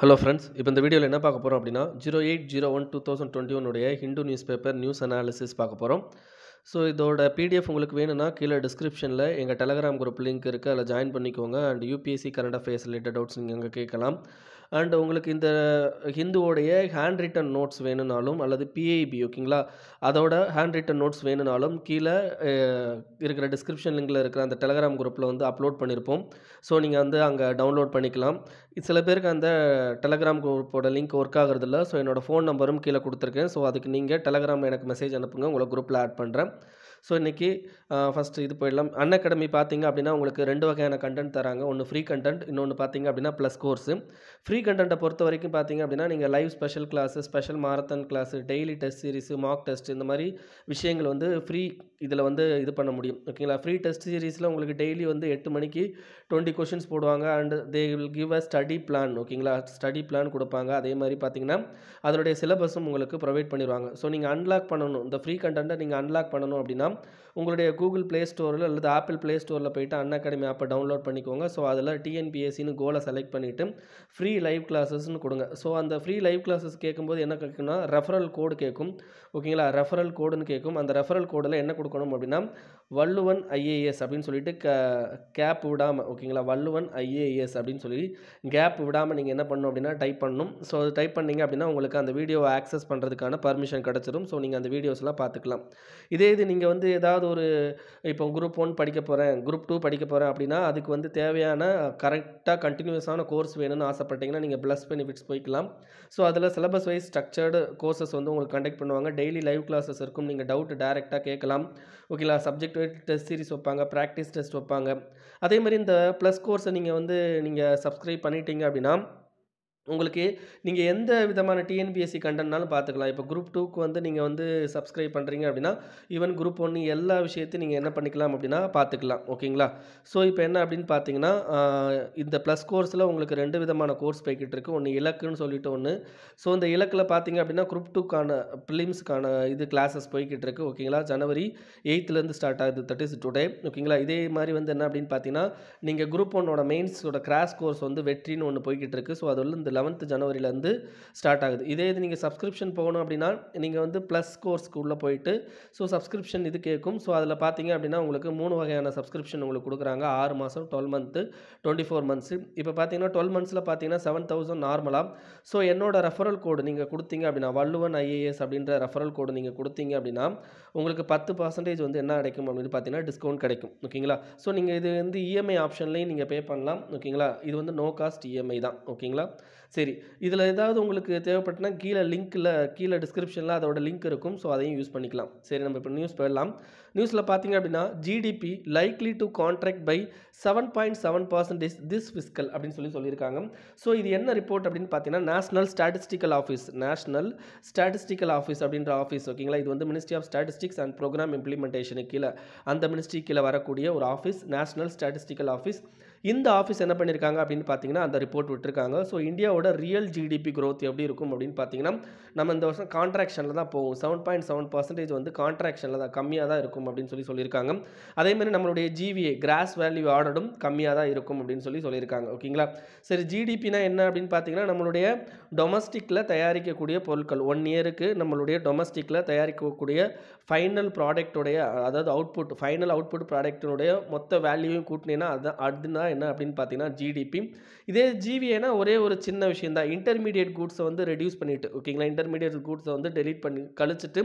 Hello friends இப்போ இந்த வீடியோவில் என்ன பார்க்க போகிறோம் அப்படின்னா zero eight zero one two thousand twenty உடைய Hindu news paper news analysis பார்க்க போகிறோம் ஸோ இதோட பிடிஎஃப் உங்களுக்கு வேணும்னா கீழே டிஸ்கிரிப்ஷனில் எங்கள் டெலகிராம் குரூப் லிங்க் இருக்குது அதில் ஜாயின் பண்ணிக்கோங்க. And UPSC current affairs related doubts நீங்கள் அங்கே கேட்கலாம். அண்ட் உங்களுக்கு இந்த ஹிந்துவோடைய ஹேண்ட் ரிட்டன் நோட்ஸ் வேணும்னாலும் அல்லது பிஐபி ஓகேங்களா? அதோட ஹேண்ட் ரிட்டன் நோட்ஸ் வேணும்னாலும் கீழே இருக்கிற டிஸ்கிரிப்ஷன் லிங்கில் இருக்கிற அந்த டெலகிராம் குரூப்பில் வந்து அப்லோட் பண்ணியிருப்போம் ஸோ நீங்கள் வந்து அங்கே டவுன்லோட் பண்ணிக்கலாம். சில பேருக்கு அந்த டெலகிராம் குரூப்போட லிங்க் ஒர்க் ஆகுறதில்ல. ஸோ என்னோடய ஃபோன் நம்பரும் கீழே கொடுத்துருக்கேன். ஸோ அதுக்கு நீங்கள் டெலகிராமில் எனக்கு மெசேஜ் அனுப்புங்க. உங்களை குரூப்பில் ஆட் பண்ணுறேன் ஸோ இன்றைக்கி ஃபஸ்ட்டு இது போயிடலாம். அன் அகாடமி பார்த்தீங்க அப்படின்னா உங்களுக்கு ரெண்டு வகையான கண்டென்ட் தராங்க. ஒன்று ஃப்ரீ கண்டென்ட் இன்னொன்று பார்த்தீங்க அப்படின்னா ப்ளஸ் கோர்ஸு ஃப்ரீ கண்டென்ட்டை பொறுத்த வரைக்கும் பார்த்தீங்க அப்படின்னா நீங்கள் live special class special marathon class daily test series mark test இந்த மாதிரி விஷயங்கள் வந்து ஃப்ரீ இதில் வந்து இது பண்ண முடியும். ஓகேங்களா ஃப்ரீ டெஸ்ட் சீரிஸில் உங்களுக்கு டெய்லி வந்து எட்டு மணிக்கு டுவெண்ட்டி கொஷின்ஸ் போடுவாங்க and they will give a study plan ஓகேங்களா? ஸ்டடி பிளான் கொடுப்பாங்க. அதே மாதிரி பார்த்தீங்கன்னா அதனுடைய சிலபஸும் உங்களுக்கு ப்ரொவைட் பண்ணிடுவாங்க. ஸோ நீங்கள் அன்லாக் பண்ணணும். இந்த ஃப்ரீ கண்டென்ட்டை நீங்கள் அன்லாக் பண்ணணும் அப்படின்னா உங்களுடைய கூகுள் ப்ளே ஸ்டோரில் அல்லது ஆப்பிள் ப்ளே ஸ்டோரில் போயிட்டு அன் அகாடமி ஆப்பை டவுன்லோட் பண்ணிக்கோங்க. ஸோ அதில் டிஎன்பிஎஸ்சின்னு கோலை செலக்ட் பண்ணிவிட்டு ஃப்ரீ லைவ் கிளாஸஸ்னு கொடுங்க. ஸோ அந்த ஃப்ரீ லைவ் கிளாஸஸ் கேட்கும்போது என்ன கேட்கும்னா ரெஃபரல் கோடு கேட்கும். ஓகேங்களா? ரெஃபரல் கோடுன்னு கேட்கும். அந்த ரெஃபரல் கோடில் என்ன கொடுக்கணும் அப்படின்னா வள்ளுவன் ஐஏஎஸ் அப்படின்னு சொல்லிட்டு க கேப் விடாமல் ஓகேங்களா? வள்ளுவன் ஐஏஎஸ் அப்படின்னு சொல்லி கேப் விடாமல் நீங்கள் என்ன பண்ணணும் அப்படின்னா டைப் பண்ணணும். ஸோ அது டைப் பண்ணீங்க அப்படின்னா உங்களுக்கு அந்த வீடியோவை ஆக்சஸ் பண்ணுறதுக்கான பர்மிஷன் கிடச்சிரும். ஸோ நீங்கள் அந்த வீடியோஸ்லாம் பார்த்துக்கலாம். இதே இது நீங்கள் வந்து ஏதாவது ஒரு இப்போ குரூப் ஒன் படிக்க போகிறேன் குரூப் டூ படிக்க போகிறேன் அப்படின்னா அதுக்கு வந்து தேவையான கரெக்டாக கண்டினியூஸான கோர்ஸ் வேணும்னு ஆசைப்பட்டீங்கன்னா நீங்கள் ப்ளஸ் பெனிஃபிட்ஸ் போய்க்கலாம். ஸோ அதில் சிலபஸ் வைஸ் ஸ்ட்ரக்சர்டு கோர்சஸ் வந்து உங்களுக்கு கண்டக்ட் பண்ணுவாங்க. டெய்லி லைவ் கிளாஸஸ் இருக்கும். நீங்கள் டவுட் டேரெக்டாக கேட்கலாம். ஓகேங்களா? சப்ஜெக்ட் டெஸ்ட் சீரிஸ் வைப்பாங்க ப்ராக்டிஸ் டெஸ்ட் வைப்பாங்க. அதே மாதிரி இந்த ப்ளஸ் கோர்ஸை நீங்கள் வந்து நீங்கள் சப்ஸ்கிரைப் பண்ணிட்டீங்க அப்படின்னா உங்களுக்கு நீங்கள் எந்த விதமான டிஎன்பிஎஸ்சி கண்டென்ட்னாலும் பார்த்துக்கலாம். இப்போ குரூப் டூக்கு வந்து நீங்கள் வந்து சப்ஸ்கிரைப் பண்ணுறீங்க அப்படின்னா ஈவன் குரூப் ஒன்று எல்லா விஷயத்தையும் நீங்கள் என்ன பண்ணிக்கலாம் அப்படின்னா பார்த்துக்கலாம். ஓகேங்களா? ஸோ இப்போ என்ன அப்படின்னு பார்த்தீங்கன்னா இந்த ப்ளஸ் கோர்ஸில் உங்களுக்கு ரெண்டு விதமான கோர்ஸ் போய்கிட்டு இருக்குது ஒன்று இலக்குன்னு சொல்லிட்டு ஒன்று ஸோ இந்த இலக்கில் பார்த்தீங்க அப்படின்னா குரூப் டூக்கான ப்ரிலிம்ஸ்க்கான இது கிளாஸஸ் போய்கிட்டு இருக்குது ஓகேங்களா? ஜனவரி எயித்துலேருந்து ஸ்டார்ட் ஆகுது. தட் இஸ் டுடே ஓகேங்களா? இதே மாதிரி வந்து என்ன அப்படின்னு பார்த்தீங்கன்னா நீங்கள் குரூப் ஒன்னோட மெயின்ஸோட கிராஸ் கோர்ஸ் வந்து வெற்றின்னு ஒன்று போய்கிட்டு இருக்குது ஸோ அது வந்து இந்த லெவன்த்து ஜனவரிலேருந்து ஸ்டார்ட் ஆகுது. இதே இது நீங்கள் சப்ஸ்கிரிப்ஷன் போகணும் அப்படின்னா நீங்கள் வந்து ப்ளஸ் கோர்ஸ்க்கு உள்ளே போயிட்டு ஸோ சப்ஸ்கிரிப்ஷன் இது கேட்கும் ஸோ அதில் பார்த்தீங்க அப்படின்னா உங்களுக்கு மூணு வகையான சப்ஸ்கிரிப்ஷன் உங்களுக்கு கொடுக்குறாங்க. ஆறு மாதம் twelve month twenty four months இப்போ பார்த்தீங்கன்னா டுவெல் மந்த்ஸில் பார்த்தீங்கன்னா செவன் தௌசண்ட் நார்மலாக ஸோ என்னோட ரெஃபரல் கோடு நீங்கள் கொடுத்தீங்க அப்படின்னா வள்ளுவன் ஐஏஎஸ் அப்படின்ற ரெஃபரல் கோடு நீங்கள் கொடுத்தீங்க அப்படின்னா உங்களுக்கு பத்து பர்சன்டேஜ் வந்து என்ன கிடைக்கும் அப்படின்னு பார்த்தீங்கன்னா டிஸ்கவுண்ட் கிடைக்கும். ஓகேங்களா ஸோ நீங்கள் இது வந்து இஎம்ஐ ஆப்ஷன்லேயும் நீங்கள் பே பண்ணலாம். ஓகேங்களா இது வந்து நோ காஸ்ட் இஎம்ஐ தான். ஓகேங்களா சரி. இதில் ஏதாவது உங்களுக்கு தேவைப்பட்டனா கீழே லிங்க்கில் கீழே டிஸ்கிரிப்ஷனில் அதோட லிங்க் இருக்கும். ஸோ அதையும் யூஸ் பண்ணிக்கலாம். சரி நம்ம இப்போ நியூஸ் போயிடலாம். நியூஸில் பார்த்தீங்க அப்படின்னா GDP likely to contract by seven point seven percentage this fiscal அப்படின்னு சொல்லி சொல்லியிருக்காங்க. ஸோ இது என்ன ரிப்போர்ட் அப்படின்னு பார்த்தீங்கன்னா national statistical office national statistical office அப்படின்ற ஆஃபீஸ் ஓகேங்களா இது வந்து ministry of statistics and programme இம்ப்ளிமெண்டேஷனுக்கு கீழே அந்த மினிஸ்ட்ரி கீழே வரக்கூடிய ஒரு ஆஃபீஸ் நேஷனல் ஸ்டாட்டிஸ்டிக்கல் ஆஃபீஸ் இந்த ஆஃபீஸ் என்ன பண்ணியிருக்காங்க அப்படின்னு பார்த்தீங்கன்னா அந்த ரிப்போர்ட் விட்டுருக்காங்க. ஸோ இந்தியாவோட ரியல் ஜிடிபி க்ரோத் எப்படி இருக்கும் அப்படின்னு பார்த்தீங்கன்னா நம்ம இந்த வருஷம் கான்ட்ராக்ஷனில் தான் போகும் செவன் பாயிண்ட் செவன் பர்சன்டேஜ் வந்து கான்ட்ராக்ஷனில் தான் கம்மியாக தான் இருக்கும் அப்படின்னு சொல்லி சொல்லியிருக்காங்க. அதேமாதிரி நம்மளுடைய ஜிவிஏ கிராஸ் வேல்யூ ஆர்டரும் கம்மியாக தான் இருக்கும் அப்படின்னு சொல்லி சொல்லியிருக்காங்க. ஓகேங்களா சரி ஜிடிபினா என்ன அப்படின்னு பார்த்தீங்கன்னா நம்மளுடைய டொமஸ்டிக்கில் தயாரிக்கக்கூடிய பொருட்கள் ஒன் இயருக்கு நம்மளுடைய டொமஸ்டிக்கில் தயாரிக்கக்கூடிய ஃபைனல் ப்ராடக்ட்டுடைய அதாவது அவுட்புட் ஃபைனல் அவுட்புட் ப்ராடக்டினுடைய மொத்த வேல்யூவையும் கூட்டினீங்கன்னா அதுதான் அதுதான் என்ன அப்படின்னு பார்த்தீங்கன்னா ஜிடிபி இதே ஜிவிஏனா ஒரே ஒரு சின்ன விஷயம் தான் இன்டர்மீடியட் கூட்ஸை வந்து ரெடியூஸ் பண்ணிட்டு ஓகேங்களா இன்டர்மீடியட் கூட்ஸை வந்து டெலிட் பண்ணி கழிச்சிட்டு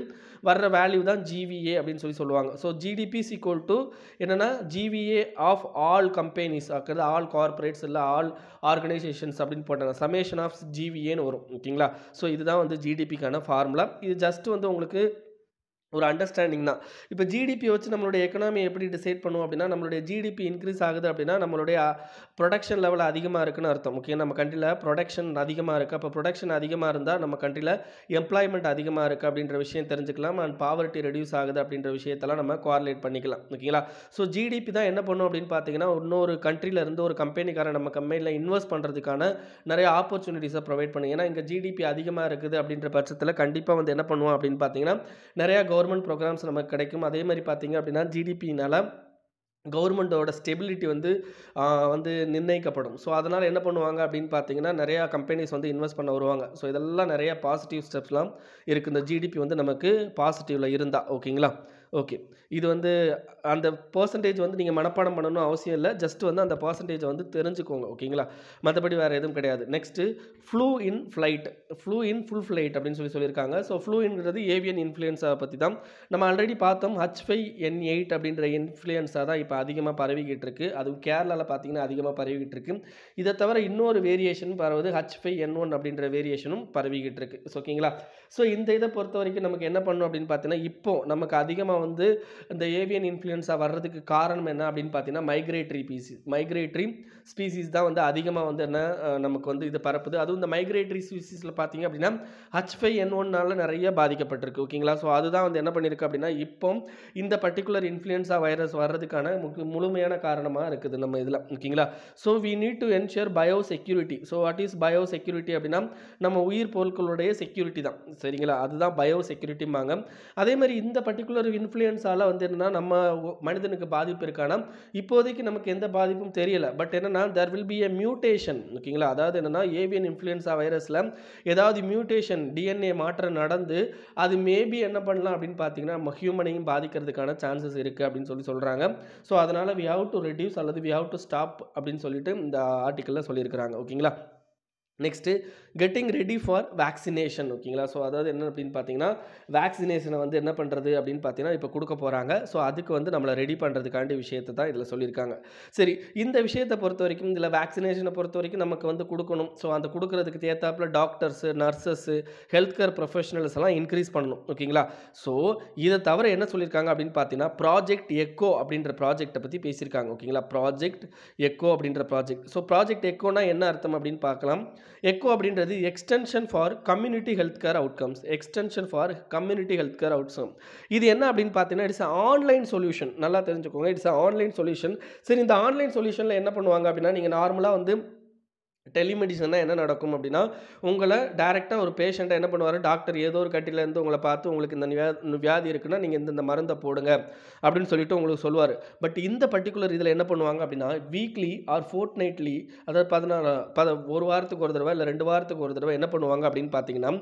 வர்ற வேல்யூ தான் ஜிவிஏ அப்படின்னு சொல்லி சொல்லுவாங்க. ஸோ ஜிடிபி ஈக்குவல் டு என்னென்னா ஜிவிஏ ஆஃப் ஆல் கம்பெனிஸ் அக்கிறது ஆல் கார்பரேட்ஸ் இல்லை ஆல் ஆர்கனைசேஷன்ஸ் அப்படின்னு போட்டாங்க. சமேஷன் ஆஃப் ஜிவிஏன்னு வரும் ஓகேங்களா ஸோ இதுதான் வந்து ஜிடிபிக்கான ஃபார்முலா இது ஜஸ்ட் வந்து உங்களுக்கு ஒரு அண்டர்ஸ்டாண்டிங் தான். இப்போ ஜிடிபி வச்சு நம்மளுடைய எக்கனாமி எப்படி டிசைட் பண்ணுவோம் அப்படின்னா நம்மளுடைய ஜிடிபி இன்க்ரீஸ் ஆகுது அப்படின்னா நம்மளுடைய ப்ரொடக்ஷன் லெவல் அதிகமாக இருக்குன்னு அர்த்தம். ஓகே நம்ம கண்ட்ரியில் ப்ரொடக்ஷன் அதிகமாக இருக்குது அப்போ ப்ரொடக்ஷன் அதிகமாக இருந்தால் நம்ம கண்ட்ரியில் எம்ப்ளாய்மெண்ட் அதிகமாக இருக்குது அப்படின்ற விஷயம் தெரிஞ்சுக்கலாம். அண்ட் பாவர்ட்டி ரெடியூஸ் ஆகுது அப்படின்ற விஷயத்தெல்லாம் நம்ம குவாரிலேட் பண்ணிக்கலாம். ஓகேங்களா? ஸோ ஜிடிபி தான் என்ன பண்ணும் அப்படின்னு பார்த்தீங்கன்னா இன்னொரு கண்ட்ரியிலேருந்து இருந்து ஒரு கம்பெனிக்காரன் நம்ம கம்பெனியில் இன்வெஸ்ட் பண்ணுறதுக்கான நிறைய ஆப்பர்ச்சுனிட்டிஸை ப்ரொவைட் பண்ணுங்க ஏன்னா இங்கே ஜிடிபி அதிகமாக இருக்குது அப்படின்ற பட்சத்தில் கண்டிப்பாக வந்து என்ன பண்ணுவோம் அப்படின்னு பார்த்தீங்கன்னா நிறையா கவர்மெண்ட் கவர்மெண்ட் ப்ரோக்ராம்ஸ் நமக்கு கிடைக்கும். அதே மாதிரி பார்த்தீங்க அப்படின்னா ஜிடிபினால் கவர்மெண்ட்டோட ஸ்டெபிலிட்டி வந்து வந்து நிர்ணயிக்கப்படும். ஸோ அதனால் என்ன பண்ணுவாங்க அப்படின்னு பார்த்தீங்கன்னா நிறையா கம்பெனிஸ் வந்து இன்வெஸ்ட் பண்ண வருவாங்க. ஸோ இதெல்லாம் நிறையா பாசிட்டிவ் ஸ்டெப்ஸ்லாம் இருக்குது இந்த ஜிடிபி வந்து நமக்கு பாசிட்டிவில் இருந்தால் ஓகேங்களா ஓகே. இது வந்து அந்த பர்சன்டேஜ் வந்து நீங்கள் மனப்பாடம் பண்ணணும் அவசியம் இல்லை. ஜஸ்ட் வந்து அந்த பர்சன்டேஜை வந்து தெரிஞ்சுக்கோங்க ஓகேங்களா? மற்றபடி வேறு எதுவும் கிடையாது. Next flu in flight flu in full flight அப்படின்னு சொல்லி சொல்லியிருக்காங்க. ஸோ ஃப்ளூ ஏவியன் இன்ஃப்ளூயன்ஸை பற்றி தான் நம்ம ஆல்ரெடி பார்த்தோம் ஹச் ஃபைவ் என் எயிட் அப்படின்ற இன்ஃப்ளூயன்ஸாக தான் இப்போ அதிகமாக பரவிக்கிட்டு இருக்கு அதுவும் கேரளாவில் பார்த்தீங்கன்னா அதிகமாக பரவிக்கிட்டு இருக்கு இதை தவிர இன்னொரு வேரியேஷன் பரவுது ஹச் ஃபைவ் என் ஒன் அப்படின்ற வேரியேஷனும் பரவிக்கிட்டு இருக்கு ஓகேங்களா? ஸோ இந்த இதை பொறுத்த வரைக்கும் நமக்கு என்ன பண்ணும் அப்படின்னு பார்த்தீங்கன்னா இப்போ நமக்கு அதிகமாக வந்து இந்த ஏவியன் இன்ஃப்ளூயன்ஸாக வர்றதுக்கு காரணம் என்ன அப்படின்னு பார்த்தீங்கன்னா மைக்ரேட்டரி பீசி மைக்ரேட்டரி ஸ்பீசிஸ் தான் வந்து அதிகமாக வந்து என்ன நமக்கு வந்து இது பரப்புது. அதுவும் இந்த மைக்ரேட்டரி ஸ்பீசிஸில் பார்த்தீங்க அப்படின்னா ஹச் ஃபைவ் என் ஒன்னால் நிறைய பாதிக்கப்பட்டிருக்கு. ஓகேங்களா ஸோ அதுதான் வந்து என்ன பண்ணியிருக்கு அப்படின்னா இப்போ இந்த பர்டிகுலர் இன்ஃப்ளூயன்ஸா வைரஸ் வர்றதுக்கான முழுமையான காரணமாக இருக்குது நம்ம இதில். ஓகேங்களா so we need to ensure biosecurity so what is biosecurity அப்படின்னா நம்ம உயிர் பொருட்களுடைய செக்யூரிட்டி தான். சரிங்களா? அதுதான் பயோ செக்யூரிட்டிம்பாங்க அதே மாதிரி இந்த பர்டிகுலர் இன்ஃப்ளூயன்ஸால் வந்து என்னென்னா நம்ம மனிதனுக்கு பாதிப்பு இருக்கானா இப்போதைக்கு நமக்கு எந்த பாதிப்பும் தெரியல. பட் என்னன்னா there will be a mutation ஓகேங்களா? அதாவது என்னென்னா ஏவியன் இன்ஃப்ளூயன்ஸா வைரஸில் ஏதாவது மியூட்டேஷன் டிஎன்ஏ மாற்றம் நடந்து அது மேபி என்ன பண்ணலாம் அப்படின்னு பார்த்தீங்கன்னா நம்ம ஹியூமனையும் பாதிக்கிறதுக்கான சான்சஸ் இருக்குது அப்படின்னு சொல்லி சொல்கிறாங்க ஸோ அதனால் வி ஹவ் டு ரெடியூஸ் அல்லது வி ஹவ் டு ஸ்டாப் அப்படின்னு சொல்லிட்டு இந்த ஆர்டிக்கலில் சொல்லியிருக்கிறாங்க. ஓகேங்களா? Next getting ready for vaccination ஓகேங்களா ஸோ அதாவது என்ன அப்படின்னு பார்த்தீங்கன்னா வேக்சினேஷனை வந்து என்ன பண்ணுறது அப்படின்னு பார்த்தீங்கன்னா இப்போ கொடுக்க போகிறாங்க ஸோ அதுக்கு வந்து நம்மளை ரெடி பண்ணுறதுக்காண்டி விஷயத்தை தான் இதில் சொல்லியிருக்காங்க. சரி இந்த விஷயத்தை பொறுத்த வரைக்கும் இதில் வேக்சினேஷனை பொறுத்த வரைக்கும் நமக்கு வந்து கொடுக்கணும். ஸோ அந்த கொடுக்குறதுக்கு தேத்தாப்பில் doctors nurses health care professionals எல்லாம் இன்க்ரீஸ் பண்ணணும் ஓகேங்களா ஸோ இதை தவிர என்ன சொல்லியிருக்காங்க அப்படின்னு பார்த்தீங்கன்னா ப்ராஜெக்ட் எக்கோ அப்படின்ற ப்ராஜெக்ட்டை பற்றி பேசியிருக்காங்க ஓகேங்களா ப்ராஜெக்ட் எக்கோ அப்படின்ற ப்ராஜெக்ட் ஸோ ப்ராஜெக்ட் எக்கோனா என்ன அர்த்தம் அப்படின்னு பார்க்கலாம். எக்கோ அப்படின்றது extension for community health care outcomes extension for community health care outcome இது என்ன அப்படின்னு பார்த்தீங்கன்னா இட்ஸ் ஆன்லைன் சொல்யூஷன் நல்லா தெரிஞ்சுக்கோங்க. இட்ஸ் ஆன்லைன் சொல்யூஷன் சரி இந்த ஆன்லைன் சொல்யூஷனில் என்ன பண்ணுவாங்க அப்படின்னா நீங்கள் நார்மலாக வந்து டெலிமெடிசன்னா என்ன நடக்கும் அப்படின்னா உங்களை டேரெக்டாக ஒரு பேஷண்ட்டை என்ன பண்ணுவார்? டாக்டர் ஏதோ ஒரு கட்டிலேருந்து உங்களை பார்த்து உங்களுக்கு இந்த வியா வியாதி இருக்குன்னா நீங்கள் இந்த இந்த மருந்தை போடுங்க அப்படின்னு சொல்லிட்டு உங்களுக்கு சொல்லுவார். பட் இந்த பர்டிகுலர் இதில் என்ன பண்ணுவாங்க அப்படின்னா வீக்லி ஆர் ஃபோர்ட் நைட்லி அதாவது பதினாறு பத ஒரு வாரத்துக்கு ஒரு தடவை இல்லை ரெண்டு வாரத்துக்கு ஒரு தடவை என்ன பண்ணுவாங்க அப்படின்னு பார்த்தீங்கன்னா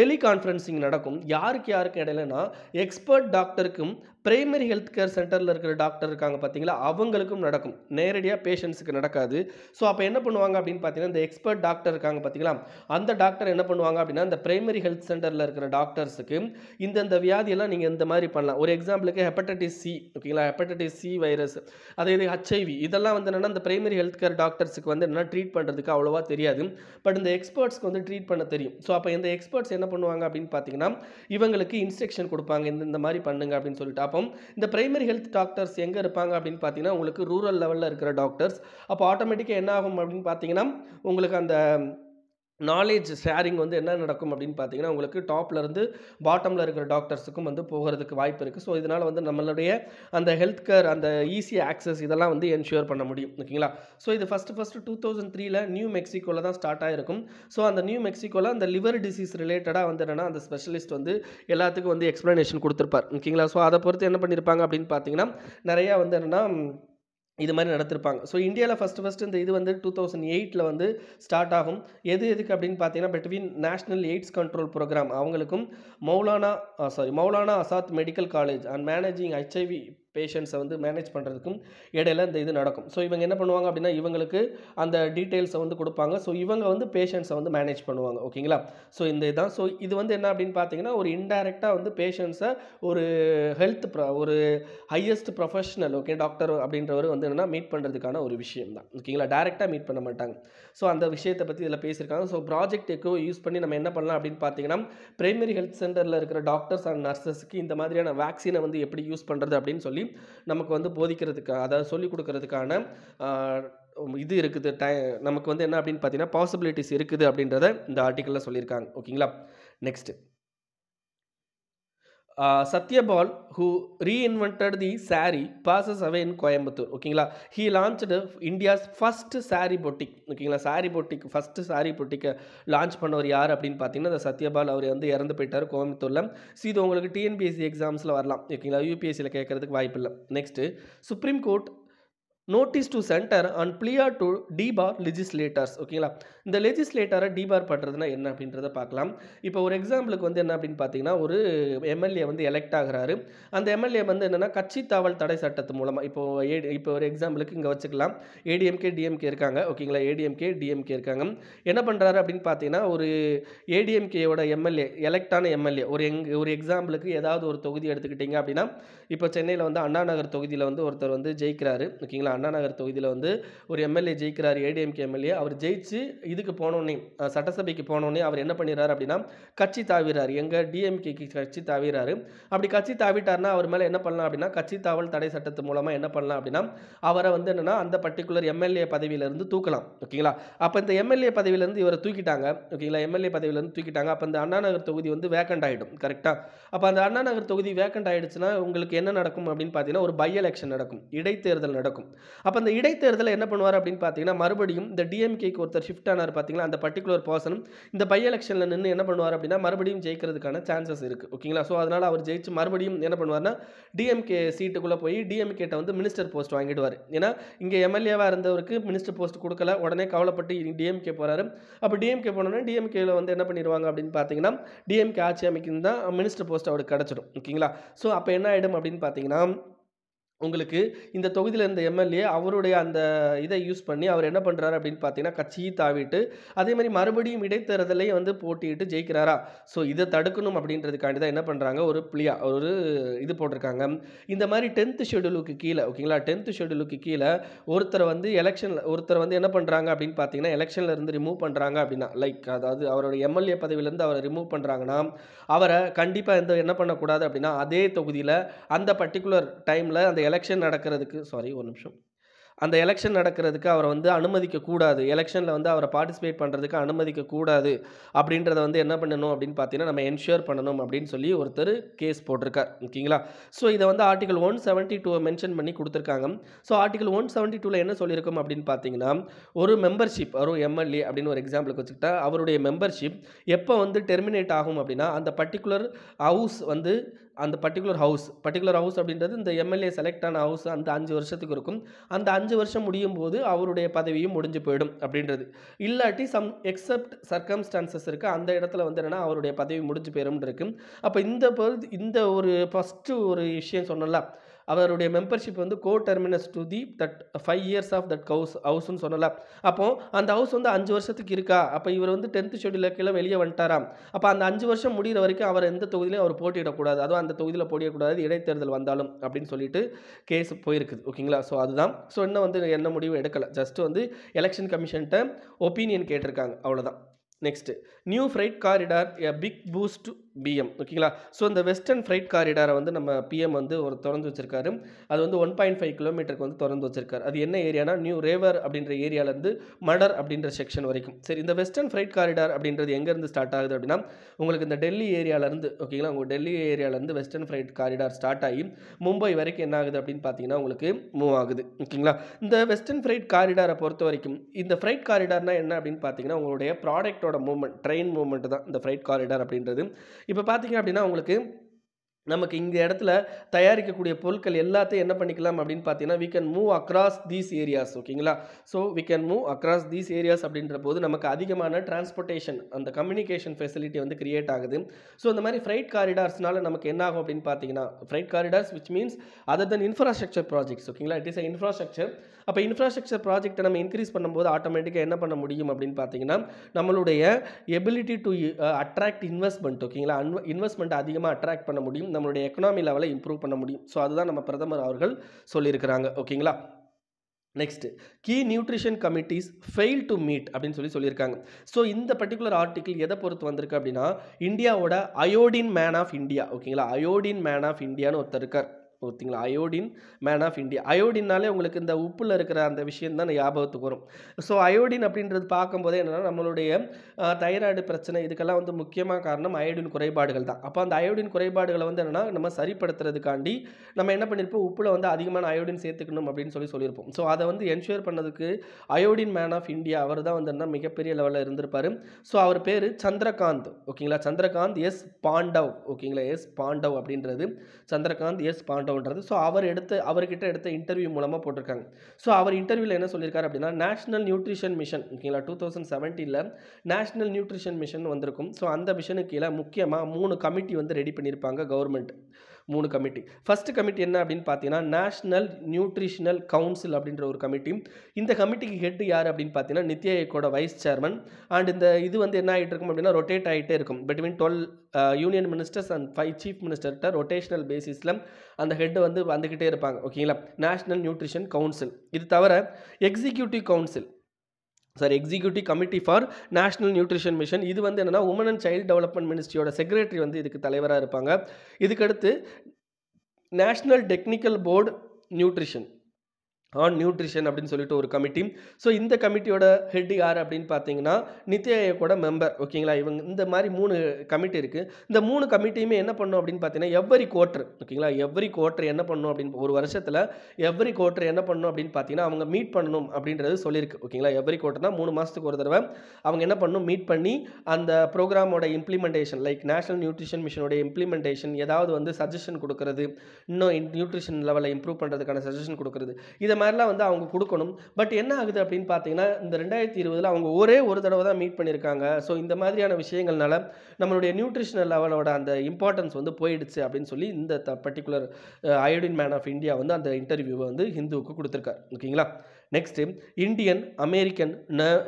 டெலிகான்ஃபரன்சிங் நடக்கும். யாருக்கு யாருக்கு இடையிலனா எக்ஸ்பர்ட் டாக்டருக்கும் பிரைமரி ஹெல்த் கேர் சென்டரில் இருக்கிற டாக்டர் இருக்காங்க பார்த்தீங்களா அவங்களுக்கும் நடக்கும். நேரடியாக பேஷண்ட்ஸுக்கு நடக்காது. ஸோ அப்போ என்ன பண்ணுவாங்க அப்படின்னு பார்த்தீங்கன்னா இந்த எக்ஸ்பர்ட் டாக்டர் இருக்காங்க பார்த்தீங்களா அந்த டாக்டர் என்ன பண்ணுவாங்க அப்படின்னா இந்த பிரைமரி ஹெல்த் சென்டரில் இருக்கிற டாக்டர்ஸுக்கு இந்தந்த வியாதியெல்லாம் நீங்கள் இந்த மாதிரி பண்ணலாம். ஒரு எக்ஸாம்பிளுக்கு ஹெப்படைட்டிஸ் சி ஓகேங்களா? ஹெப்படைட்டிஸ் சி வைரஸ் அதே இது ஹெச்ஐவி இதெல்லாம் வந்து என்னன்னா இந்த பிரைமரி ஹெல்த் கேர் டாக்டர்ஸுக்கு வந்து என்னென்னா ட்ரீட் பண்ணுறதுக்கு அவ்வளோவா தெரியாது. பட் இந்த எக்ஸ்பர்ட்ஸ்க்கு வந்து ட்ரீட் பண்ண தெரியும். ஸோ அப்போ இந்த எக்ஸ்பர்ட்ஸ் என்ன பண்ணுவாங்க அப்படின்னு பார்த்தீங்கன்னா இவங்களுக்கு இன்ஸ்ட்ரக்ஷன் கொடுப்பாங்க. இந்த இந்த மாதிரி பண்ணுங்க அப்படின்னு சொல்லிட்டு. அப்போ இந்த பிரைமரி ஹெல்த் டாக்டர்ஸ் எங்கே இருப்பாங்க அப்படின்னு பார்த்தீங்கன்னா உங்களுக்கு ரூரல் லெவலில் இருக்கிற டாக்டர்ஸ் அப்போ ஆட்டோமேட்டிக்காக என்ன ஆகும் அப்படின்னு பார்த்தீங்கன்னா உங்களுக்கு அந்த நாலேஜ் ஷேரிங் வந்து என்ன நடக்கும் அப்படின்னு பார்த்தீங்கன்னா உங்களுக்கு டாப்லேருந்து பாட்டமில் இருக்கிற டாக்டர்ஸுக்கும் வந்து போகிறதுக்கு வாய்ப்பு இருக்குது ஸோ இதனால் வந்து நம்மளுடைய அந்த ஹெல்த் கேர் அந்த ஈஸி ஆக்சஸ் இதெல்லாம் வந்து என்ஷூர் பண்ண முடியும். ஓகேங்களா? ஸோ இது ஃபஸ்ட்டு ஃபஸ்ட்டு டூ தௌசண்ட் த்ரீல நியூ மெக்சிகோவில் தான் ஸ்டார்ட் ஆகிருக்கும் ஸோ அந்த நியூ மெக்சிகோவில் அந்த லிவர் டிசீஸ் ரிலேட்டடாக வந்து என்னென்னா அந்த ஸ்பெஷலிஸ்ட் வந்து எல்லாத்துக்கும் வந்து எக்ஸ்ப்ளனேஷன் கொடுத்துருப்பார். ஓகேங்களா? ஸோ அதை பொறுத்து என்ன பண்ணியிருப்பாங்க அப்படின்னு பார்த்தீங்கன்னா நிறையா வந்து என்னென்னா இது மாதிரி நடத்திருப்பாங்க. ஸோ இந்தியாவில் ஃபஸ்ட்டு ஃபஸ்ட்டு இந்த இது வந்து டூ தௌசண்ட் எயிட்டில் வந்து ஸ்டார்ட் ஆகும். எது எதுக்கு அப்படின்னு பார்த்தீங்கன்னா between national AIDS control programme அவங்களுக்கும் Maulana sorry Maulana Azad medical college and managing HIV பேஷண்ட்ஸை வந்து மேனேஜ் பண்ணுறதுக்கும் இடையில இந்த இது நடக்கும். ஸோ இவங்க என்ன பண்ணுவாங்க அப்படின்னா இவங்களுக்கு அந்த டீட்டெயில்ஸை வந்து கொடுப்பாங்க. ஸோ இவங்க வந்து பேஷண்ட்ஸை வந்து மேனேஜ் பண்ணுவாங்க. ஓகேங்களா ஸோ இந்த இதுதான் ஸோ இது வந்து என்ன அப்படின்னு பார்த்தீங்கன்னா ஒரு இன்டைரக்டாக வந்து பேஷண்ட்ஸை ஒரு ஹெல்த் ஒரு ஹையஸ்ட் ப்ரொஃபஷனல் ஓகே டாக்டர் அப்படின்றவர் வந்து என்னென்னா மீட் பண்ணுறதுக்கான ஒரு விஷயம் தான். ஓகேங்களா டேரெக்டாக மீட் பண்ண மாட்டாங்க. ஸோ அந்த விஷயத்தை பற்றி இதில் பேசியிருக்காங்க. ஸோ ப்ராஜெக்ட் எக்கோ யூஸ் பண்ணி நம்ம என்ன பண்ணலாம் அப்படின்னு பார்த்தீங்கன்னா பிரைமரி ஹெல்த் சென்டரில் இருக்கிற டாக்டர்ஸ் அண்ட் நர்சஸ்க்கு இந்த மாதிரியான வேக்சினை வந்து எப்படி யூஸ் பண்ணுறது அப்படின்னு சொல்லி நமக்கு வந்து போதிக்கிறதுக்கு அதாவது சொல்லிக் கொடுக்கறதுக்கான இது இருக்குது. டை நமக்கு வந்து என்ன அப்படின்னு பார்த்தீங்கன்னா பாசிபிலிட்டிஸ் இருக்குது அப்படின்றத இந்த ஆர்டிக்கலில் சொல்லியிருக்காங்க. ஓகேங்களா? Next Satyapal who reinvented the saree passes away in Coimbatore ஓகேங்களா he launch India's first sari boutique ஓகேங்களா சாரி பொட்டிக் ஃபஸ்ட்டு சாரி பொட்டிக்கை லான்ச் பண்ணவர் யார் அப்படின்னு பார்த்தீங்கன்னா அந்த சத்யபால் அவர் வந்து இறந்து போயிட்டார் கோயம்புத்தூரில். ஸோ இது உங்களுக்கு டிஎன்பிஎஸ்சி எக்ஸாம்ஸில் வரலாம். ஓகேங்களா யூபிஎஸ்சியில் கேட்கறதுக்கு வாய்ப்பு இல்லை. Next supreme court notice to centre and plea to debar legislators ஓகேங்களா இந்த லெஜிஸ்லேட்டரை டிபார் பண்ணுறதுனா என்ன அப்படின்றத பார்க்கலாம். இப்போ ஒரு எக்ஸாம்பிளுக்கு வந்து என்ன அப்படின்னு பார்த்தீங்கன்னா ஒரு எம்எல்ஏ வந்து எலெக்ட் ஆகிறாரு. அந்த எம்எல்ஏ வந்து என்னென்னா கட்சி தாவல் தடை சட்டத்து மூலமாக இப்போ ஏடி இப்போ ஒரு எக்ஸாம்பிளுக்கு இங்கே வச்சுக்கலாம். ஏடிஎம்கே டிஎம்கே இருக்காங்க. ஓகேங்களா ஏடிஎம்கே டிஎம்கே இருக்காங்க. என்ன பண்ணுறாரு அப்படின்னு பார்த்தீங்கன்னா ஒரு ஏடிஎம்கேயோட எம்எல்ஏ எலெக்டான எம்எல்ஏ ஒரு எங் ஒரு எக்ஸாம்பிளுக்கு ஏதாவது ஒரு தொகுதி எடுத்துக்கிட்டிங்க அப்படின்னா இப்போ சென்னையில் வந்து அண்ணா நகர் தொகுதியில் வந்து ஒருத்தர் வந்து ஜெயிக்கிறாரு. ஓகேங்களா அண்ணா நகர் தொகுதியில் வந்து ஒரு எம்எல்ஏ ஜெயிக்கிறார் ஏடிஎம்கே எம்எல்ஏ அவர் ஜெயிச்சு இதுக்கு போனோடனே சட்டசபைக்கு போனோடனே அவர் என்ன பண்ணிடுறாரு அப்படின்னா கட்சி தாவிறார். எங்கள் டிஎம்கேக்கு கட்சி தாவிறாரு. அப்படி கட்சி தாவிட்டார்னா அவர் மேலே என்ன பண்ணலாம் அப்படின்னா கட்சி தாவல் தடை சட்டத்து மூலமாக என்ன பண்ணலாம் அப்படின்னா அவரை வந்து என்னென்னா அந்த பர்டிகுலர் எம்எல்ஏ பதவியிலேருந்து தூக்கலாம். ஓகேங்களா? அப்போ இந்த எம்எல்ஏ பதவியிலேருந்து இவரை தூக்கிட்டாங்க. ஓகேங்களா? எம்எல்ஏ பதவியிலேருந்து தூக்கிட்டாங்க. அப்போ இந்த அண்ணா நகர் தொகுதி வந்து வேக்கண்ட் ஆகிடும் கரெக்டாக அப்போ அந்த அண்ணா நகர் தொகுதி வேக்கண்ட் ஆகிடுச்சுன்னா உங்களுக்கு என்ன நடக்கும் அப்படின்னு பார்த்தீங்கன்னா ஒரு பை எலெக்ஷன் நடக்கும். இடைத்தேர்தல் நடக்கும். அப்போ அந்த இடைத்தேர்தலில் என்ன பண்ணுவார் அப்படின்னு பார்த்தீங்கன்னா மறுபடியும் இந்த டிஎம்கேக்கு ஒருத்தர் ஷிஃப்ட் ஆனார் பார்த்தீங்களா அந்த பர்டிகுலர் பர்சன் இந்த பை எலெக்ஷனில் நின்று என்ன பண்ணுவார் அப்படின்னா மறுபடியும் ஜெயிக்கிறதுக்கான சான்சஸ் இருக்குது ஓகேங்களா ஸோ அதனால் அவர் ஜெயிச்சு மறுபடியும் என்ன பண்ணுவார்னா டிஎம்கே சீட்டுக்குள்ளே போய் டிஎம்கேட்ட வந்து மினிஸ்டர் போஸ்ட் வாங்கிடுவார். ஏன்னா இங்கே எம்எல்ஏவாக இருந்தவருக்கு மினிஸ்டர் போஸ்ட் கொடுக்கல. உடனே கவலைப்பட்டு டிஎம்கே போகிறாரு அப்போ டிஎம்கே போனோன்னா டிஎம்கேயில் வந்து என்ன பண்ணிடுவாங்க அப்படின்னு பார்த்தீங்கன்னா டிஎம்கே ஆட்சி அமைக்கும் தான் மினிஸ்டர் போஸ்ட் அவருக்கு கிடச்சிடும். ஓகேங்களா ஸோ அப்போ என்ன ஆகிடும் அப்படின்னு பார்த்தீங்கன்னா உங்களுக்கு இந்த தொகுதியில் இருந்த எம்எல்ஏ அவருடைய அந்த இதை யூஸ் பண்ணி அவர் என்ன பண்ணுறாரு அப்படின்னு பார்த்தீங்கன்னா கட்சியை தாவிட்டு அதே மாதிரி மறுபடியும் இடைத்தேர்தலையும் வந்து போட்டியிட்டு ஜெயிக்கிறாரா? ஸோ இதை தடுக்கணும் அப்படின்றதுக்காண்டி தான் என்ன பண்ணுறாங்க ஒரு பிளியா ஒரு இது போட்டிருக்காங்க. இந்த மாதிரி டென்த்து ஷெடியூலுக்கு கீழே ஓகேங்களா டென்த்து ஷெடியூலுக்கு கீழே ஒருத்தரை வந்து எலெக்ஷனில் ஒருத்தர் வந்து என்ன பண்ணுறாங்க அப்படின்னு பார்த்தீங்கன்னா எலெக்ஷனில் இருந்து ரிமூவ் பண்ணுறாங்க அப்படின்னா லைக் அதாவது அவரோட எம்எல்ஏ பதவியிலேருந்து அவரை ரிமூவ் பண்ணுறாங்கன்னா அவரை கண்டிப்பாக எந்த என்ன பண்ணக்கூடாது அப்படின்னா அதே தொகுதியில் அந்த பர்டிகுலர் டைமில் அந்த எலெக்ஷன் நடக்கிறதுக்கு சாரி ஒரு நிமிஷம். அந்த எலெக்ஷன் நடக்கிறதுக்கு அவரை வந்து அனுமதிக்கக்கூடாது. எலெக்ஷனில் வந்து அவரை பார்ட்டிசிபேட் பண்ணுறதுக்கு அனுமதிக்கக்கூடாது. அப்படின்றத வந்து என்ன பண்ணணும் அப்படின்னு பார்த்தீங்கன்னா நம்ம என்ஷூர் பண்ணணும் அப்படின்னு சொல்லி ஒருத்தர் கேஸ் போட்டிருக்கார். ஓகேங்களா? ஸோ இதை வந்து article one seventy two mention பண்ணி கொடுத்துருக்காங்க. ஸோ ஆர்டிகல் ஒன் செவன்ட்டி டூவில் என்ன சொல்லியிருக்கோம் அப்படின்னு பார்த்தீங்கன்னா ஒரு மெம்பர்ஷிப் ஒரு எம்எல்ஏ அப்படின்னு ஒரு எக்ஸாம்பிளுக்கு வச்சுக்கிட்டா அவருடைய மெம்பர்ஷிப் எப்போ வந்து டெர்மினேட் ஆகும் அப்படின்னா அந்த பர்டிகுலர் ஹவுஸ் வந்து அந்த பர்டிகுலர் ஹவுஸ் பர்டிகுலர் ஹவுஸ் அப்படின்றது இந்த எம்எல்ஏ செலக்ட் ஆன ஹவுஸ் அந்த அஞ்சு வருஷத்துக்கு இருக்கும். அந்த அஞ்சு வருஷம் முடியும் போது அவருடைய பதவியும் முடிஞ்சு போயிடும் அப்படின்றது. இல்லாட்டி சம் எக்ஸப்ட் சர்க்கம்ஸ்டான்சஸ் இருக்குது அந்த இடத்துல வந்து என்னென்னா அவருடைய பதவி முடிஞ்சு போயிடும் இருக்கு. அப்போ இந்த இந்த ஒரு ஃபஸ்ட்டு ஒரு விஷயம் சொன்னல அவருடைய மெம்பர்ஷிப் வந்து coterminous to the that five years of that house ஹவுஸ்னு சொல்லலாம் அப்போ அந்த ஹவுஸ் வந்து அஞ்சு வருஷத்துக்கு இருக்கா? அப்போ இவர் வந்து டென்த்து ஷெடியூலில் கீழே வெளியே வந்துட்டாராம். அப்போ அந்த அஞ்சு வருஷம் முடிகிற வரைக்கும் அவர் எந்த தொகுதியிலையும் அவர் போட்டியிடக்கூடாது. அதுவும் அந்த தொகுதியில் போட்டியிடக்கூடாது இடைத்தேர்தல் வந்தாலும் அப்படின்னு சொல்லிட்டு கேஸ் போயிருக்குது. ஓகேங்களா ஸோ அதுதான். ஸோ இன்னும் வந்து என்ன முடிவு எடுக்கலை? ஜஸ்ட் வந்து எலெக்ஷன் கமிஷன்கிட்ட ஒப்பீனியன் கேட்டிருக்காங்க. அவ்வளோதான் next new freight corridor a big boost PM ஓகேங்களா ஸோ இந்த வெஸ்டர்ன் ஃப்ரைட் காரிடாரை வந்து நம்ம பிஎம் வந்து ஒரு திறந்து வச்சிருக்காரு. அது வந்து ஒன் பாயிண்ட் ஃபைவ் கிலோமீட்டருக்கு வந்து திறந்து வச்சிருக்காரு. அது என்ன ஏரியானா நியூ ரேவர் அப்படின்ற ஏரியாலேருந்து மடர் அப்படின்ற செக்ஷன் வரைக்கும். சரி இந்த வெஸ்டர்ன் ஃப்ரைட் காரிடார் அப்படின்றது எங்கேருந்து ஸ்டார்ட் ஆகுது அப்படின்னா உங்களுக்கு இந்த டெல்லி ஏரியாவிலேருந்து ஓகேங்களா உங்கள் டெல்லி ஏரியாலேருந்து வெஸ்டர்ன் ஃப்ரைட் காரிடார் ஸ்டார்ட் ஆகி மும்பை வரைக்கும் என்ன ஆகுது அப்படின்னு பார்த்தீங்கன்னா உங்களுக்கு மூவ் ஆகுது ஓகேங்களா இந்த வெஸ்டர்ன் ஃப்ரைட் காரிடாரை பொறுத்த வரைக்கும் இந்த ஃப்ரைட் காரிடார்னா என்ன அப்படின்னு பார்த்தீங்கன்னா உங்களுடைய ப்ராடக்ட்டோட மூவ்மெண்ட் ட்ரெயின் மூவ்மெண்ட் தான் இந்த ஃப்ரைட் காரிடார் அப்படின்றது. இப்போ பார்த்தீங்க அப்படின்னா உங்களுக்கு நமக்கு இந்த இடத்துல தயாரிக்கக்கூடிய பொருட்கள் எல்லாத்தையும் என்ன பண்ணிக்கலாம் அப்படின்னு பார்த்தீங்கன்னா we can move across these areas ஓகேங்களா? So we can move across these areas அப்படின்ற போது நமக்கு அதிகமான டிரான்ஸ்போர்ட்டேஷன் அந்த கம்யூனிகேஷன் ஃபெசிலிட்டி வந்து கிரியேட் ஆகுது. ஸோ இந்த மாதிரி ஃப்ரைட் காரிடார்ஸ்னால நமக்கு என்ன ஆகும் அப்படின்னு பார்த்தீங்கன்னா freight corridors which means other than infrastructure projects ஓகேங்களா? இட் இஸ் அ இன்ஃப்ராஸ்ட்ரக்சர் அப்போ இன்ஃப்ராஸ்ட்ரக்சர் ப்ராஜெக்ட்டை நம்ம இன்க்ரீஸ் பண்ணும்போது ஆட்டோமேட்டிக்காக என்ன பண்ண முடியும் அப்படின்னு பார்த்தீங்கன்னா நம்மளுடைய எபிலிட்டி டு அட்ராக்ட் இன்வெஸ்ட்மெண்ட் ஓகேங்களா? இன்வெஸ்ட்மெண்ட் அதிகமாக அட்ராக்ட் பண்ண முடியும். நம்மளுடைய எக்கனாமி லெவலை இம்ப்ரூவ் பண்ண முடியும். ஸோ அதுதான் நம்ம பிரதமர் அவர்கள் சொல்லியிருக்கிறாங்க. ஓகேங்களா? Next key nutrition committees fail to meet அப்படின்னு சொல்லி சொல்லியிருக்காங்க. ஸோ இந்த பர்டிகுலர் ஆர்டிக்கிள் எதை பொறுத்து வந்திருக்கு அப்படின்னா இந்தியாவோட அயோடின் மேன் ஆஃப் இந்தியா ஓகேங்களா? அயோடின் மேன் ஆஃப் இந்தியான்னு ஒருத்தர் இருக்கார். ஓகேங்களா அயோடின் மேன் ஆஃப் இந்தியா அயோடின்னாலே உங்களுக்கு இந்த உப்பில் இருக்கிற அந்த விஷயம் தான் ஞாபகத்துக்கு வரும். ஸோ அயோடின் அப்படின்றது பார்க்கும்போதே என்னென்னா நம்மளுடைய தைராய்டு பிரச்சனை இதுக்கெல்லாம் வந்து முக்கியமாக காரணம் அயோடின் குறைபாடுகள் தான். அப்போ அந்த அயோடின் குறைபாடுகளை வந்து என்னென்னா நம்ம சரிப்படுத்துறதுக்காண்டி நம்ம என்ன பண்ணியிருப்போம் உப்பில் வந்து அதிகமான அயோடின் சேர்த்துக்கணும் அப்படின்னு சொல்லி சொல்லியிருப்போம் ஸோ அதை வந்து என்ஷூர் பண்ணதுக்கு அயோடின் மேன் ஆஃப் இந்தியா அவர் தான் வந்து என்ன மிகப்பெரிய லெவலில் இருந்திருப்பார். ஸோ அவர் பேர் சந்திரகாந்த். ஓகேங்களா? சந்திரகாந்த் எஸ். பாண்டவ். ஓகேங்களா? எஸ். பாண்டவ் அப்படின்றது. சந்திரகாந்த் எஸ். பாண்டவ். மாட்டோன்றது ஸோ அவர் எடுத்த அவர்கிட்ட எடுத்த இன்டர்வியூ மூலமாக போட்டிருக்காங்க. ஸோ அவர் இன்டர்வியூவில் என்ன சொல்லியிருக்காரு அப்படின்னா நேஷனல் நியூட்ரிஷன் மிஷன் ஓகேங்களா டூ தௌசண்ட் செவன்டீனில் நேஷனல் நியூட்ரிஷன் மிஷன் வந்திருக்கும். ஸோ அந்த மிஷனுக்கு கீழே முக்கியமாக மூணு கமிட்டி வந்து ரெடி பண்ணியிருப்பாங்க கவர்மெண்ட் மூணு கமிட்டி ஃபஸ்ட்டு கமிட்டி என்ன அப்படின்னு பார்த்தீங்கன்னா நேஷனல் நியூட்ரிஷனல் கவுன்சில் அப்படின்ற ஒரு கமிட்டி இந்த கமிட்டிக்கு ஹெட் யார் அப்படின்னு பார்த்தீங்கன்னா நித்யா வைஸ் சேர்மன் அண்ட் இந்த இது வந்து என்ன ஆகிட்டு இருக்கும் அப்படின்னா ரொட்டேட் ஆகிட்டே இருக்கும். Between twelve union ministers and five chief மினிஸ்டர்கிட்ட rotational பேசிஸில் அந்த ஹெட் வந்து வந்துக்கிட்டே இருப்பாங்க. ஓகேங்களா நேஷனல் நியூட்ரிஷன் கவுன்சில் இது தவிர executive council sorry executive committee for national nutrition mission இது வந்து என்னென்னா உமன் அண்ட் சைல்டு டெவலப்மெண்ட் மினிஸ்ட்ரியோட செக்ரட்டரி வந்து இதுக்கு தலைவராக இருப்பாங்க. இதுக்கடுத்து national technical board nutrition on nutrition அப்படின்னு சொல்லிட்டு ஒரு கமிட்டி ஸோ இந்த கமிட்டியோட ஹெட் யார் அப்படின்னு பார்த்தீங்கன்னா நித்தி ஆயோக்கோட மெம்பர் ஓகேங்களா இவங்க இந்த மாதிரி மூணு கமிட்டி இருக்குது இந்த மூணு கமிட்டியுமே என்ன பண்ணும் அப்படின்னு பார்த்தீங்கன்னா எவ்வரி குவார்டர் ஓகேங்களா எவ்வரி குவார்டர் என்ன பண்ணும் அப்படின்னு ஒரு வருஷத்தில் எவ்வரி குவார்டர் என்ன பண்ணணும் அப்படின்னு பார்த்தீங்கன்னா அவங்க மீட் பண்ணணும் அப்படின்றது சொல்லியிருக்கு. ஓகேங்களா எவ்வரி குவார்டர்னா மூணு மாதத்துக்கு ஒரு தடவை அவங்க என்ன பண்ணணும் மீட் பண்ணி அந்த ப்ரோக்ராமோட இம்ப்ளிமெண்டேஷன் லைக் நேஷனல் நியூட்ரிஷன் மிஷனோட இம்ப்ளிமெண்டேஷன் ஏதாவது வந்து சஜஷன் கொடுக்கறது. இன்னும் நியூட்ரிஷன் லெவலில் இம்ப்ரூவ் பண்ணுறதுக்கான சஜஷன் கொடுக்கறது. இதை மாதிரிலாம் வந்து அவங்க கொடுக்கணும். பட் என்ன ஆகுது அப்படின்னு பார்த்தீங்கன்னா இந்த ரெண்டாயிரத்தி இருபதில் அவங்க ஒரே ஒரு தடவை தான் மீட் பண்ணியிருக்காங்க. ஸோ இந்த மாதிரியான விஷயங்கள்னால நம்மளுடைய நியூட்ரிஷனல் லெவலோட அந்த இம்பார்ட்டன்ஸ் வந்து போயிடுச்சு அப்படின்னு சொல்லி இந்த the particular iodine man of India வந்து அந்த இன்டர்வியூவை வந்து ஹிந்துவுக்கு கொடுத்துருக்காரு. ஓகேங்களா? Next Indian American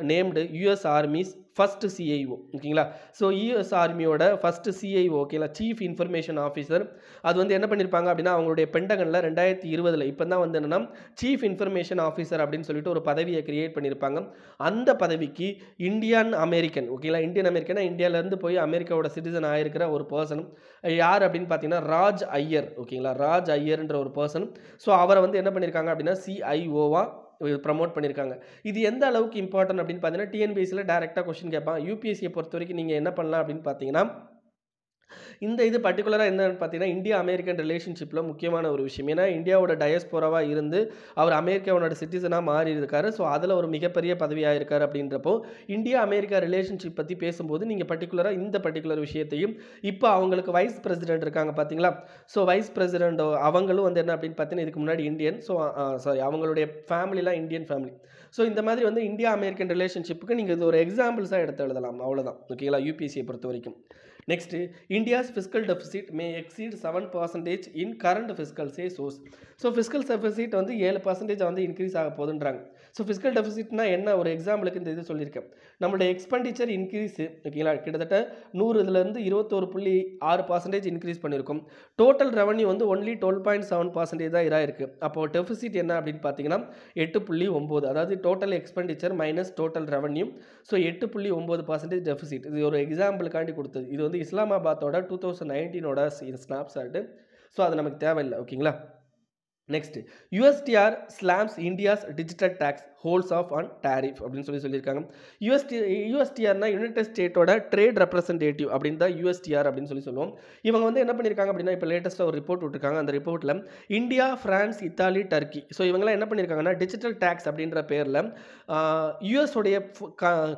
named US army's first CIO ஓகேங்களா ஸோ யூஎஸ் ஆர்மியோட ஃபஸ்ட்டு சிஐஓ ஓகேங்களா சீஃப் இன்ஃபர்மேஷன் ஆஃபீஸர் அது வந்து என்ன பண்ணியிருப்பாங்க அப்படின்னா அவங்களுடைய பெண்டகனில் ரெண்டாயிரத்தி இருபதில் இப்போ தான் வந்து என்னென்னா சீஃப் இன்ஃபர்மேஷன் ஆஃபீஸர் அப்படின்னு சொல்லிட்டு ஒரு பதவியை கிரியேட் பண்ணியிருப்பாங்க அந்த பதவிக்கு இந்தியன் அமெரிக்கன் ஓகேங்களா இந்தியன் அமெரிக்கனா இந்தியாவிலேருந்து போய் அமெரிக்காவோட சிட்டிசன் ஆகிருக்கிற ஒரு பர்சன் யார் அப்படின்னு பார்த்தீங்கன்னா ராஜ் ஐயர் ஓகேங்களா ராஜ் ஐயர்ன்ற ஒரு பர்சன் ஸோ அவரை வந்து என்ன பண்ணியிருக்காங்க அப்படின்னா சிஐஓவா ப்ரமோட் பண்ணியிருக்காங்க இது எந்த அளவுக்கு இம்பார்ட்டன்ட் அப்படின்னு பார்த்தீங்கன்னா டிஎன்பிஎஸ்சியில் டேரெக்டாக கொஸ்டின் கேட்பான். யூபிஎஸ்சியை பொறுத்த வரைக்கும் நீங்கள் என்ன பண்ணலாம் அப்படின்னு பார்த்தீங்கன்னா இந்த இது பர்டிகுலராக என்னன்னு பார்த்தீங்கன்னா இந்தியா அமெரிக்கன் ரிலேஷன்ஷிப்பில் முக்கியமான ஒரு விஷயம். ஏன்னா இந்தியாவோட டயஸ்போராவாக இருந்து அவர் அமெரிக்காவோட சிட்டிசனாக மாறி இருக்காரு ஸோ அதில் ஒரு மிகப்பெரிய பதவியாக இருக்கார் அப்படின்றப்போ இந்தியா அமெரிக்கா ரிலேஷன்ஷிப் பற்றி பேசும்போது நீங்கள் பர்டிகுலராக இந்த பர்டிகுலர் விஷயத்தையும் இப்போ அவங்களுக்கு வைஸ் பிரசிடென்ட் இருக்காங்க பார்த்தீங்களா? ஸோ வைஸ் பிரசிடென்ட் அவங்களும் வந்து என்ன அப்படின்னு பார்த்தீங்கன்னா இதுக்கு முன்னாடி இந்தியன் ஸோ சாரி அவங்களுடைய ஃபேமிலிலாம் இந்தியன் ஃபேமிலி ஸோ இந்த மாதிரி வந்து இந்தியா அமெரிக்கன் ரிலேஷன்ஷிப்புக்கு நீங்கள் இது ஒரு எக்ஸாம்பிள்ஸாக எடுத்து எழுதலாம். அவ்வளோதான் ஓகேங்களா யூபிஎஸ்சியை பொறுத்த வரைக்கும் next India's fiscal deficit may exceed seven percentage in current fiscal say sources so fiscal deficit வந்து ஏழு பர்சன்டேஜ் வந்து இன்க்ரீஸ் ஆக போகுதுன்றாங்க. ஸோ ஃபிஸ்கல் டெஃபிசிட்னா என்ன? ஒரு எக்ஸாம்பிளுக்கு இந்த இது சொல்லியிருக்கேன். நம்மளுடைய எக்ஸ்பெண்டிச்சர் இன்க்ரீஸ் ஓகேங்களா? கிட்டத்தட்ட நூறு இதுலேருந்து இருபத்தோரு புள்ளி ஆறு பர்சன்டேஜ் இன்க்ரீஸ் பண்ணியிருக்கும். டோட்டல் ரெவன்யூ வந்து only twelve point seven percentage தான் இருக்குது அப்போது டெஃபிசிட் என்ன அப்படின்னு பார்த்தீங்கன்னா எட்டு புள்ளி ஒம்பது. அதாவது total expenditure minus total revenue so எட்டு புள்ளி ஒம்பது பர்சன்டேஜ் டெஃபிசிட் இது ஒரு எக்ஸாம்பிளுக்காண்டி கொடுத்தது. இது வந்து இஸ்லாமாபாத்தோட டூ தௌசண்ட் நைன்டீனோட ஸ்னாப்ஷாட்டு ஸோ அது நமக்கு தேவையில்லை ஓகேங்களா next USTR slams India's digital tax holds off on tariff அப்படின்னு சொல்லி சொல்லியிருக்காங்க. யூஎஸ்டி யூஎஸ்டிஆர்னா யுனைடெட் ஸ்டேட்டோட ட்ரேட் ரெப்ரசன்டேட்டிவ் அப்படின்னு தான் யூஎஸ்டிஆர் அப்படின்னு சொல்லி சொல்லுவோம். இவங்க வந்து என்ன பண்ணியிருக்காங்க அப்படின்னா இப்போ லேட்டஸ்ட்டாக ஒரு ரிப்போர்ட் விட்டுருக்காங்க. அந்த ரிப்போர்ட்டில் India France Italy Turkey so இவங்கெல்லாம் என்ன பண்ணியிருக்காங்கன்னா டிஜிட்டல் டேக்ஸ் அப்படின்ற பேரில் யூஎஸோடைய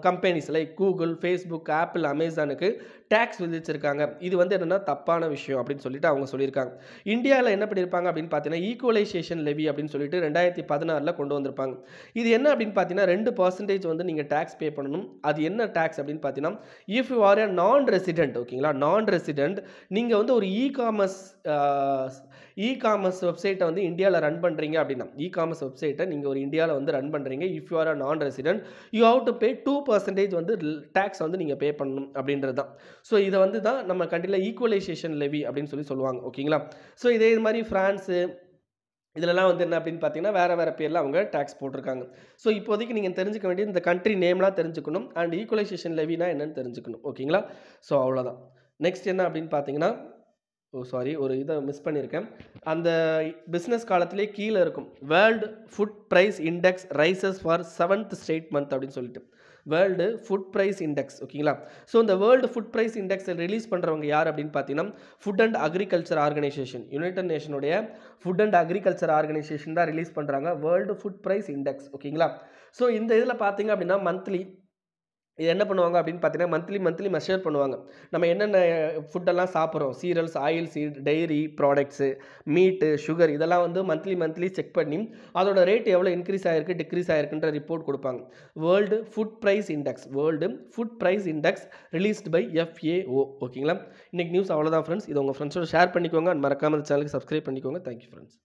companies like Google Facebook Apple அமேசானுக்கு tax விதிச்சிருக்காங்க. இது வந்து என்னென்னா தப்பான விஷயம் அப்படின்னு சொல்லிட்டு அவங்க சொல்லியிருக்காங்க. இந்தியாவில் என்ன பண்ணியிருப்பாங்க அப்படின்னு பார்த்தீங்கன்னா ஈக்குவலைசேஷன் லெவி அப்படின்னு சொல்லிட்டு ரெண்டாயிரத்தி பதினாறில் கொண்டு வந்திருப்பாங்க. இது என்ன அப்படின்னு பார்த்தீங்கன்னா ரெண்டு பர்சன்டேஜ் வந்து நீங்கள் டேக்ஸ் பே பண்ணணும். அது என்ன டேக்ஸ் அப்படின்னு பார்த்தீங்கன்னா இஃப் யூ ஆர் ஏ நான் ரெசிடென்ட் ஓகேங்களா? நான் ரெசிடென்ட் நீங்கள் வந்து ஒரு இ காமர்ஸ் இ காமர்ஸ் வெப்சைட்டை வந்து இந்தியாவில் ரன் பண்ணுறீங்க அப்படின்னா இ காமர்ஸ் வெப்சைட்டை நீங்கள் ஒரு இந்தியாவில் வந்து ரன் பண்ணுறீங்க if you are a non resident you have to pay two percentage வந்து டேக்ஸ் வந்து நீங்கள் பே பண்ணணும் அப்படின்றது தான். ஸோ இதை வந்து தான் நம்ம கண்டிப்பாக ஈக்குவலைசேஷன் லெவி அப்படின்னு சொல்லி சொல்லுவாங்க ஓகேங்களா? ஸோ இதே இது மாதிரி ஃப்ரான்ஸு இதிலலாம் வந்து என்ன அப்படின்னு பார்த்தீங்கன்னா வேறு வேறு பேரில் அவங்க டேக்ஸ் போட்டிருக்காங்க. ஸோ இப்போதைக்கு நீங்கள் தெரிஞ்சுக்க வேண்டியது இந்த கண்ட்ரி நேம்லாம் தெரிஞ்சுக்கணும். அண்ட் ஈக்குவலைசேஷன் லெவினா என்னென்னு தெரிஞ்சுக்கணும். ஓகேங்களா ஸோ அவ்வளோதான் நெக்ஸ்ட் என்ன அப்படின்னு பார்த்தீங்கன்னா ஓ சாரி ஒரு இதை மிஸ் பண்ணியிருக்கேன் அந்த பிஸ்னஸ் காலத்திலே கீழே இருக்கும். World food price index rises for seventh straight month அப்படின்னு சொல்லிட்டு. வேர்ல்டு ஃபுட் ப்ரைஸ் இண்டெக்ஸ் ஓகேங்களா? ஸோ இந்த வேர்ல்டு ஃபுட் ப்ரைஸ் இண்டெக்ஸை ரிலீஸ் பண்ணுறவங்க யார் அப்படின்னு பார்த்தீங்கன்னா food and agriculture organisation united நேஷனுடைய food and agriculture organisation தான் ரிலீஸ் பண்ணுறாங்க வேர்ல்டு ஃபுட் ப்ரைஸ் இண்டெக்ஸ் ஓகேங்களா? ஸோ இந்த இதில் பார்த்தீங்க அப்படின்னா மந்த்லி இது என்ன பண்ணுவாங்க அப்படின்னு பார்த்தீங்கன்னா மந்த்லி மந்த்லி மெஷர் பண்ணுவாங்க. நம்ம என்னென்ன ஃபுட்டெல்லாம் சாப்பிட்றோம்? Cereals oil seed dairy products meat sugar இதெல்லாம் வந்து மந்த்லி மந்த்லி செக் பண்ணி அதோட ரேட் எவ்வளோ இன்க்ரீஸ் ஆகிருக்கு டிக்ரீஸ் ஆகிருக்குன்ற ரிப்போர்ட் கொடுப்பாங்க. World food price index world food price index released by FAO ஓகேங்களா இன்றைக்கி நியூஸ் அவ்வளோதான் ஃப்ரெண்ட்ஸ் இது உங்கள் ஃப்ரெண்ட்ஸோட ஷேர் பண்ணிக்கோங்க. மறக்காமல் சேனலுக்கு சப்ஸ்கிரைப் பண்ணிக்கோங்க. Thank you friends